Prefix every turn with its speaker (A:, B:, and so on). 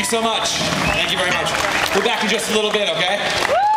A: Thank you so much. Thank you very much. We're back in just a little bit, okay?